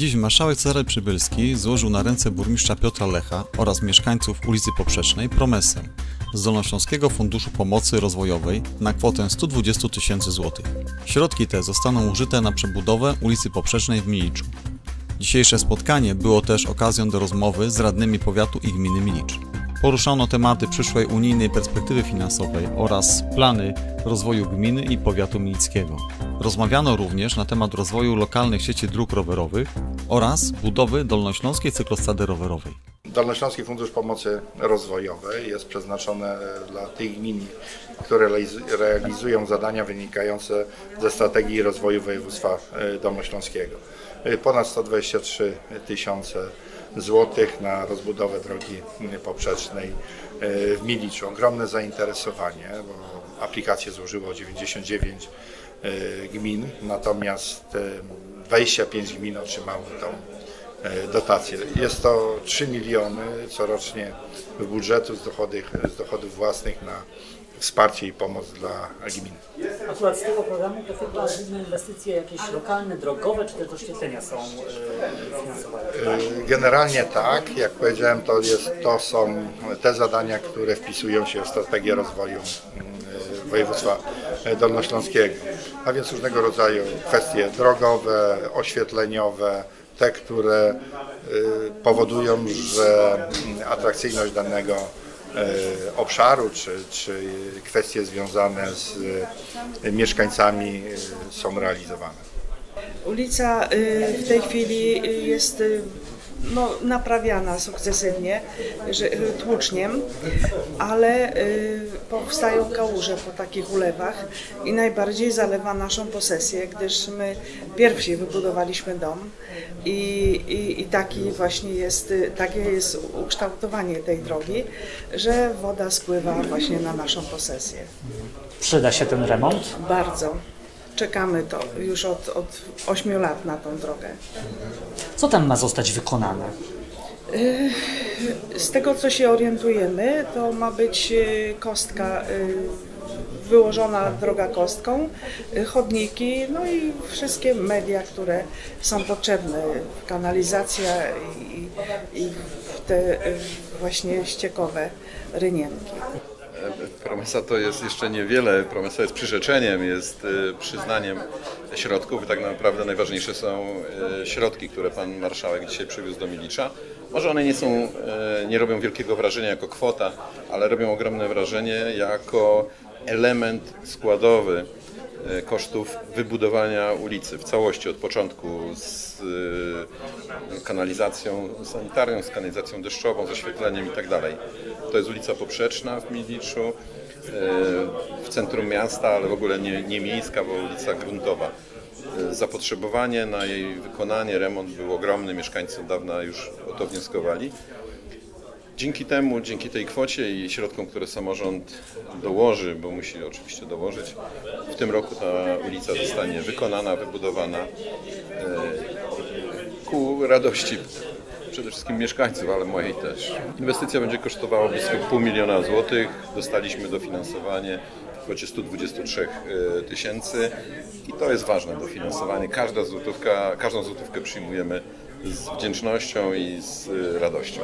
Dziś marszałek Cezary Przybylski złożył na ręce burmistrza Piotra Lecha oraz mieszkańców ulicy Poprzecznej promesę z Dolnośląskiego Funduszu Pomocy Rozwojowej na kwotę 120 tysięcy złotych. Środki te zostaną użyte na przebudowę ulicy Poprzecznej w Miliczu. Dzisiejsze spotkanie było też okazją do rozmowy z radnymi powiatu i gminy Milicz. Poruszono tematy przyszłej unijnej perspektywy finansowej oraz plany rozwoju gminy i powiatu milickiego. Rozmawiano również na temat rozwoju lokalnych sieci dróg rowerowych oraz budowy Dolnośląskiej cyklostady rowerowej. Dolnośląski Fundusz Pomocy Rozwojowej jest przeznaczony dla tych gmin, które realiz- realizują zadania wynikające ze strategii rozwoju województwa e, dolnośląskiego. E, Ponad 123 tysiące złotych na rozbudowę drogi poprzecznej e, w Miliczu. Ogromne zainteresowanie, bo aplikację złożyło 99 e, gmin, natomiast e, 25 gmin otrzymało tą e, dotację. Jest to 3 miliony corocznie budżetu z, dochodów, z dochodów własnych na wsparcie i pomoc dla gmin. Akurat z tego programu to chyba główne inwestycje jakieś lokalne, drogowe czy też doświetlenia są e, finansowane. E, Generalnie tak, jak powiedziałem, to, jest, to są te zadania, które wpisują się w strategię rozwoju mm, województwa dolnośląskiego, a więc różnego rodzaju kwestie drogowe, oświetleniowe, te, które powodują, że mm, atrakcyjność danego obszaru czy, czy kwestie związane z y, mieszkańcami y, są realizowane. Ulica w tej chwili jest no, naprawiana sukcesywnie że, y, tłuczniem, ale y, powstają kałuże po takich ulewach i najbardziej zalewa naszą posesję, gdyż my pierwsi wybudowaliśmy dom i, i, i taki właśnie jest, y, takie jest ukształtowanie tej drogi, że woda spływa właśnie na naszą posesję. Przyda się ten remont. Bardzo. Czekamy to już od, od 8 lat na tą drogę. Co tam ma zostać wykonane? Z tego co się orientujemy, to ma być y, kostka y, wyłożona droga kostką, y, chodniki, no i wszystkie media, które są potrzebne, kanalizacja i, i te y, właśnie ściekowe rynienki. Promesa to jest jeszcze niewiele. Promesa jest przyrzeczeniem, jest y, przyznaniem środków. I tak naprawdę najważniejsze są y, środki, które pan marszałek dzisiaj przywiózł do Milicza. Może one nie są, y, nie robią wielkiego wrażenia jako kwota, ale robią ogromne wrażenie jako element składowy kosztów wybudowania ulicy w całości od początku z y, kanalizacją sanitarną, z kanalizacją deszczową, z oświetleniem i tak. To jest ulica Poprzeczna w Miliczu, y, w centrum miasta, ale w ogóle nie, nie miejska, bo ulica gruntowa. Zapotrzebowanie na jej wykonanie, remont był ogromny, mieszkańcy od dawna już o to wnioskowali. Dzięki temu, dzięki tej kwocie i środkom, które samorząd dołoży, bo musi oczywiście dołożyć, w tym roku ta ulica zostanie wykonana, wybudowana e, ku radości przede wszystkim mieszkańców, ale mojej też. Inwestycja będzie kosztowała blisko pół miliona złotych. Dostaliśmy dofinansowanie w kwocie 123 e, tysięcy i to jest ważne dofinansowanie. Każda złotówka, każdą złotówkę przyjmujemy z wdzięcznością i z e, radością.